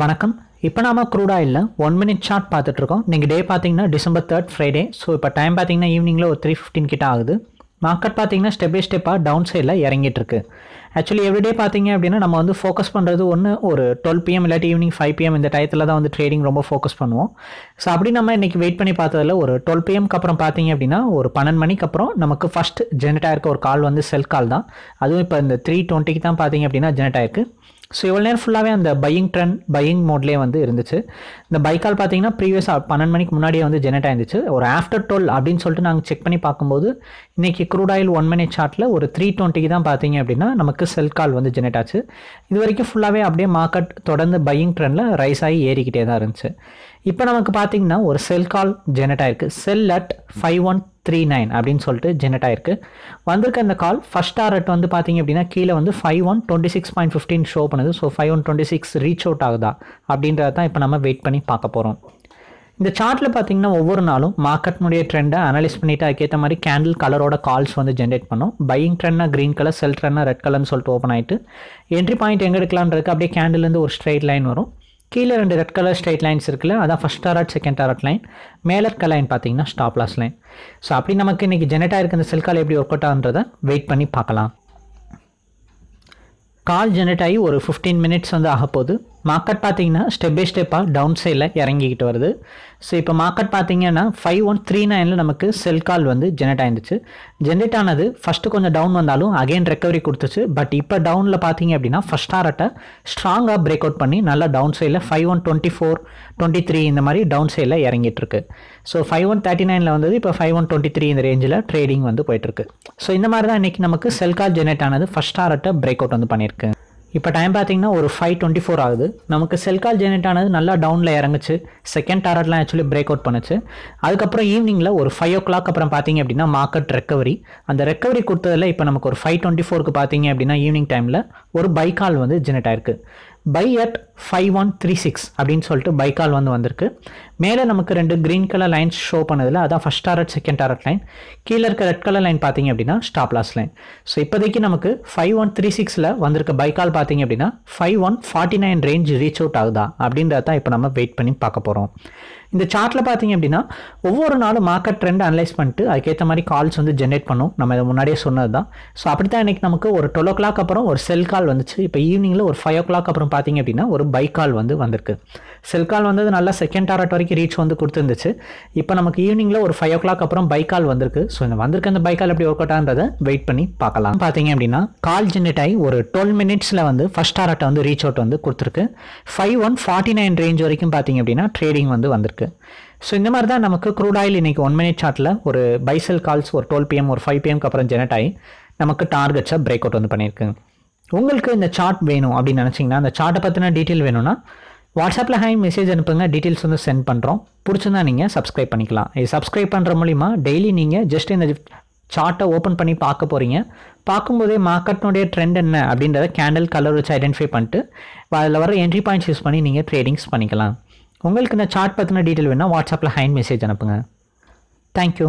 வணக்கம். இப்போ நாம க்ரூட் இல்லை ஒன் மினிட் சார்ட் பார்த்துட்ருக்கோம் நீங்கள் டே பார்த்தீங்கன்னா டிசம்பர் தேர்ட் ஃப்ரைடே ஸோ இப்போ டைம் பார்த்தீங்கன்னா ஈவினிங்கில் ஒரு த்ரீ ஃபிஃப்டின் கிட்ட ஆகுது. மார்க்கெட் பார்த்தீங்கன்னா ஸ்டெப் பை ஸ்டெப்பாக டவுன் சைடில் இறங்கிட்டு இருக்கு ஆக்சுவலி எவ்ரிடே பார்த்தீங்க அப்படின்னா நம்ம வந்து ஃபோக்கஸ் பண்ணுறது ஒன்று ஒரு டுவெல் பிஎம் இல்லாட்டி ஈவினிங் ஃபைவ் பிஎம் இந்த டயத்தில் தான் வந்து ட்ரேடிங் ரொம்ப ஃபோக்கஸ் பண்ணுவோம். ஸோ அப்படி நம்ம இன்றைக்கி வெயிட் பண்ணி பார்த்ததுல ஒரு டுவெல் பிஎம்க்கு அப்புறம் பார்த்தீங்க அப்படின்னா ஒரு பன்னெண்டு மணிக்கு அப்புறம் நமக்கு ஃபஸ்ட் ஜெனரேட் ஆயிருக்க ஒரு கால் வந்து செல் கால் தான். அதுவும் இப்போ இந்த த்ரீ டுவெண்ட்டிக்கு தான் பார்த்தீங்க அப்படின்னா ஜெனரேட் ஆயிருக்கு. ஸோ இவ்வளோ நேரம் ஃபுல்லாகவே அந்த பையிங் ட்ரெண்ட் பையிங் மோட்லேயே வந்து இருந்துச்சு. இந்த பைக்கால் பார்த்தீங்கன்னா ப்ரீவியஸ் பன்னெண்டு மணிக்கு முன்னாடியே வந்து ஜெனரேட் ஆயிருந்துச்சு. ஒரு ஆஃப்டர் டுவெல் அப்படின்னு சொல்லிட்டு நாங்கள் செக் பண்ணி பார்க்கும்போது இன்றைக்கி க்ரூட் ஆயில் ஒன் மினிட் சார்ட்டில் ஒரு த்ரீ டுவெண்ட்டிக்கு தான் பார்த்தீங்க அப்படின்னா நமக்கு செல் கால் வந்து ஜெனரேட் ஆச்சு. இது வரைக்கும் ஃபுல்லாகவே அப்படியே மார்க்கெட் தொடர்ந்து பையிங் ட்ரெண்டில் ரைஸ் ஆகி ஏறிக்கிட்டே தான் இருந்துச்சு. இப்போ நமக்கு பார்த்தீங்கன்னா ஒரு செல் கால் ஜெனட் ஆயிருக்கு. Sell at five one three nine அப்படின்னு சொல்லிட்டு ஜெனட் ஆயிருக்கு. வந்திருக்க அந்த கால் ஃபஸ்ட் டாரட் வந்து பார்த்தீங்க அப்படின்னா கீழே வந்து five one twenty six point fifteen show பண்ணுது. So five one twenty six reach out ஆகுதா அப்படின்றத தான் இப்போ நம்ம வெயிட் பண்ணி பார்க்க போகிறோம் இந்த சார்ட்டில் பார்த்தீங்கன்னா ஒவ்வொரு நாளும் மார்க்கெட்னுடைய ட்ரெண்டை அனலைஸ் பண்ணிவிட்டு அதுக்கேற்ற மாதிரி கேண்டில் கலரோட கால்ஸ் வந்து ஜென்ரேட் பண்ணும். பையிங் ட்ரெண்ட்னா க்ரீன் கலர் செல் ட்ரெண்ட்னா ரெட் கலர்னு சொல்லிட்டு ஓப்பன் ஆகிட்டு என்ட்ரி பாயிண்ட் எங்கே எடுக்கலான்றதுக்கு அப்படியே கேண்டில்லேருந்து ஒரு ஸ்ட்ரைட் லைன் வரும். கீழே ரெண்டு ரெட் கலர் ஸ்ட்ரைட் லைன்ஸ் இருக்குல்ல அதான் first target second target line மேலே இருக்க லைன் பார்த்தீங்கன்னா ஸ்டாப் லாஸ் லைன் ஸோ அப்படி நமக்கு இன்றைக்கி ஜெனரேட் இருக்க இந்த செல் கால் எப்படி ஒர்க் அவுட் ஆகுன்றதை வெயிட் பண்ணி பார்க்கலாம். கால் ஜெனரேட் ஆகி ஒரு ஃபிஃப்டீன் மினிட்ஸ் வந்து ஆக போகுது மார்க்கெட் பார்த்தீங்கன்னா ஸ்டெப் பை ஸ்டெப்பாக டவுன் சைடில் இறங்கிக்கிட்டு வருது. ஸோ இப்போ மார்க்கெட் பார்த்தீங்கன்னா ஃபைவ் ஒன் த்ரீ நைனில் நமக்கு செல் கால் வந்து ஜெனரேட் ஆயிருந்துச்சு. ஜென்ரேட் ஆனது ஃபஸ்ட்டு கொஞ்சம் டவுன் வந்தாலும் அகைன் ரெக்கவரி கொடுத்துச்சு. பட் இப்போ டவுனில் பார்த்தீங்க அப்படின்னா ஃபஸ்ட் டாரட்டை ஸ்ட்ராங்காக பிரேக் அவுட் பண்ணி நல்லா டவுன் சைடில் five one twenty four twenty three இந்த மாதிரி டவுன் சைடில் இறங்கிட்டுருக்கு ஸோ ஃபைவ் ஒன் தேர்ட்டி நைனில் வந்தது இப்போ ஃபைவ் ஒன் டுவெண்ட்டி த்ரீ இந்த ரேஞ்சில் ட்ரேடிங் வந்து போயிட்டுருக்கு ஸோ இந்த மாதிரி தான் இன்றைக்கி நமக்கு செல் கால் ஜென்ரேட் ஆனது ஃபஸ்ட் டாரட்டை பிரேக் அவுட் வந்து பண்ணியிருக்கு. இப்போ டைம் பார்த்தீங்கன்னா ஒரு ஃபைவ் டுவெண்ட்டி ஃபோர் ஆகுது. நமக்கு செல் கால் ஜெனரேட் ஆனது நல்லா டவுனில் இறங்குச்சு. செகண்ட் டாரட்லாம் ஆக்சுவலி பிரேக் அவுட் பண்ணுச்சு. அதுக்கப்புறம் ஈவினிங்கில் ஒரு ஃபைவ் ஓ கிளாக் அப்புறம் பார்த்தீங்க அப்படின்னா மார்க்கெட் ரெக்கவரி அந்த ரெக்கவரி கொடுத்ததில் இப்போ நமக்கு ஒரு ஃபைவ் டுவெண்ட்டி ஃபோருக்கு பார்த்தீங்க அப்படின்னா ஈவினிங் டைமில் ஒரு பை கால் வந்து ஜெனரேட் ஆயிருக்கு. Buy at five one three six அப்படின்னு சொல்லிட்டு பை கால் வந்து வந்திருக்கு. மேலே நமக்கு ரெண்டு க்ரீன் கலர் லைன்ஸ் ஷோ பண்ணதில் அதான் first target second target line கீழே இருக்க ரெட் கலர் லைன் பார்த்தீங்க அப்படின்னா ஸ்டாப் லாஸ் லைன் ஸோ இப்போதைக்கு நமக்கு ஃபைவ் ஒன் த்ரீ சிக்ஸில் வந்திருக்க பை கால் பார்த்தீங்க அப்படின்னா five one forty nine range reach out ஆகுதா அப்படின்றத தான் இப்போ நம்ம வெயிட் பண்ணி பார்க்க போகிறோம் இந்த சார்ட்டில் பார்த்தீங்க அப்படின்னா ஒவ்வொரு நாளும் மார்க்கெட் ட்ரெண்ட் அனலைஸ் பண்ணிட்டு அதுக்கேற்ற மாதிரி கால்ஸ் வந்து ஜென்ரேட் பண்ணும். நம்ம இதை முன்னாடியே சொன்னது தான் ஸோ அப்படி தான் இன்றைக்கி நமக்கு ஒரு டுவெல் ஓ கிளாக் அப்புறம் ஒரு செல் கால் வந்துச்சு. இப்போ ஈவினிங்கில் ஒரு ஃபைவ் ஓ கிளாக் அப்புறம் பார்த்தீங்க அப்படின்னா ஒரு பை கால் வந்து வந்திருக்கு. செல் கால் வந்தது நல்லா செகண்ட் டாரட் வரைக்கும் ரீச் வந்து கொடுத்துருந்துச்சு. இப்போ நமக்கு ஈவினிங்கில் ஒரு ஃபைவ் ஓ கிளாக் அப்புறம் பை கால் வந்திருக்கு. ஸோ இந்த வந்திருக்க அந்த பை கால் எப்படி ஒர்க் அவுட்டான்றதை வெயிட் பண்ணி பார்க்கலாம். பார்த்தீங்க அப்படின்னா கால் ஜென்ரேட் ஆகி ஒரு டுவெல் மினிட்ஸில் வந்து ஃபஸ்ட் டாரட்டை வந்து ரீச் அவுட் வந்து கொடுத்துருக்கு. Five one forty nine range வரைக்கும் பார்த்தீங்க அப்படின்னா ட்ரேடிங் வந்து வந்திருக்கு. ஸோ இந்த மாதிரி தான் நமக்கு க்ரூட் ஆயில் இன்றைக்கி ஒன் மினிட் சார்ட்டில் ஒரு பைசல் கால்ஸ் ஒரு டுவெல் பிஎம் ஒரு ஃபைவ் பிஎம்க்கு அப்புறம் ஜெனரேட் ஆகி நமக்கு டார்கெட்ஸை பிரேக் அவுட் வந்து பண்ணியிருக்குங்க. உங்களுக்கு இந்த சார்ட் வேணும் அப்படின்னு நினச்சிங்கன்னா அந்த சார்ட்டை பற்றின டீட்டெயில் வேணும்னா வாட்ஸ்அப்பில் ஹை மெசேஜ் அனுப்புங்க டீட்டெயில்ஸ் வந்து சென்ட் பண்ணுறோம் பிடிச்சிருந்தா நீங்கள் சப்ஸ்கிரைப் பண்ணிக்கலாம். இது சப்ஸ்கிரைப் பண்ணுற மூலிமா டெய்லி நீங்கள் ஜஸ்ட் இந்த சார்ட்டை ஓப்பன் பண்ணி பார்க்க போகிறீங்க பார்க்கும்போதே மார்க்கெட்னுடைய ட்ரெண்ட் என்ன அப்படின்றத கேண்டில் கலர் வச்சு ஐடென்டிஃபை பண்ணிட்டு அதில் வர என்ட்ரி பாயிண்ட்ஸ் யூஸ் பண்ணி நீங்கள் ட்ரேடிங்ஸ் பண்ணிக்கலாம். உங்களுக்கு இந்த சார்ட் பற்றின டீட்டெயில் வேணால் வாட்ஸ்அப்பில் ஹைன் மெசேஜ் அனுப்புங்க. தேங்க்யூ